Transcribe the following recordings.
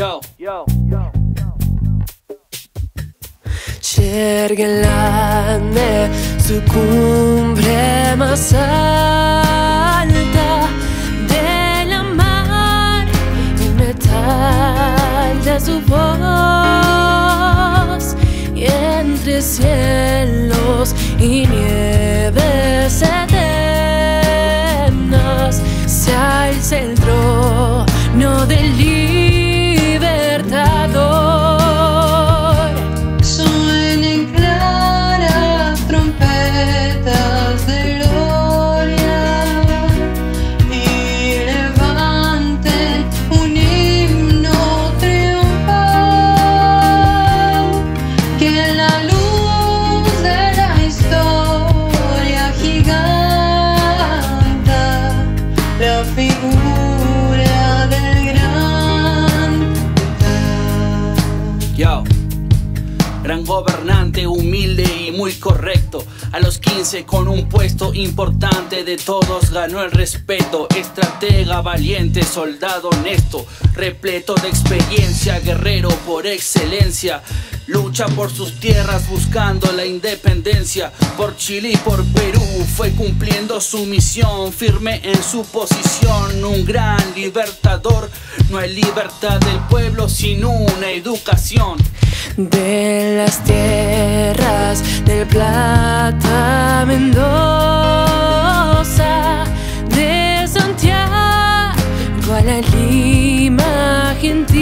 Yo, yo, yo. Lane, su cumbre más alta de la mar, el metal de su voz y entre cielos y nieves Gobernante, humilde muy correcto. A los 15 con un puesto importante de todos ganó el respeto. Estratega valiente, soldado honesto, repleto de experiencia, guerrero por excelencia. Lucha por sus tierras buscando la independencia. Por Chile y por Perú fue cumpliendo su misión, firme en su posición. Un gran libertador. No hay libertad del pueblo sin una educación de las tierras Plata Mendoza, de Santiago a la Lima gentil,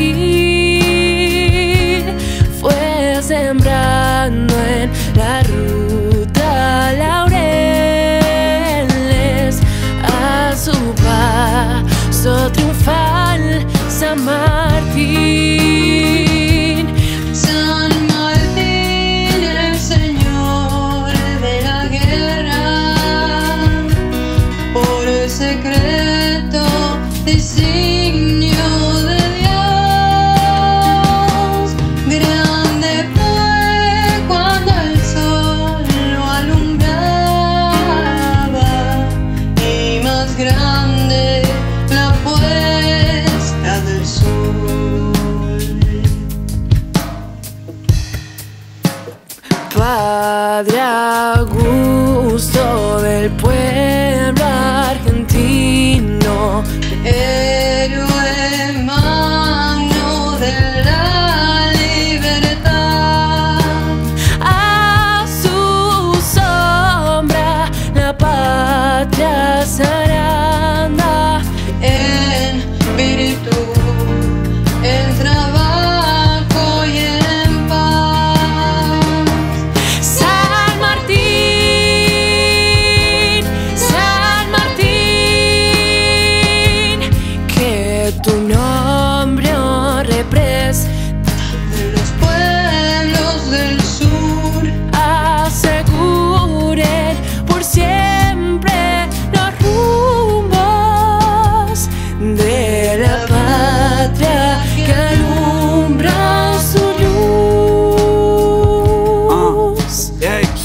Padre Augusto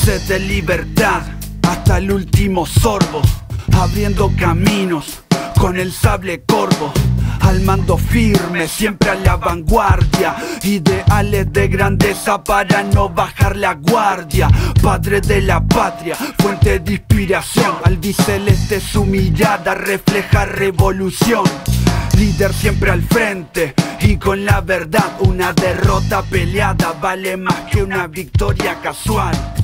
de libertad hasta el último sorbo, abriendo caminos con el sable corvo. Al mando firme, siempre a la vanguardia Ideales de grandeza para no bajar la guardia Padre de la patria, fuente de inspiración Al biceleste su mirada refleja revolución Líder siempre al frente y con la verdad Una derrota peleada vale más que una victoria casual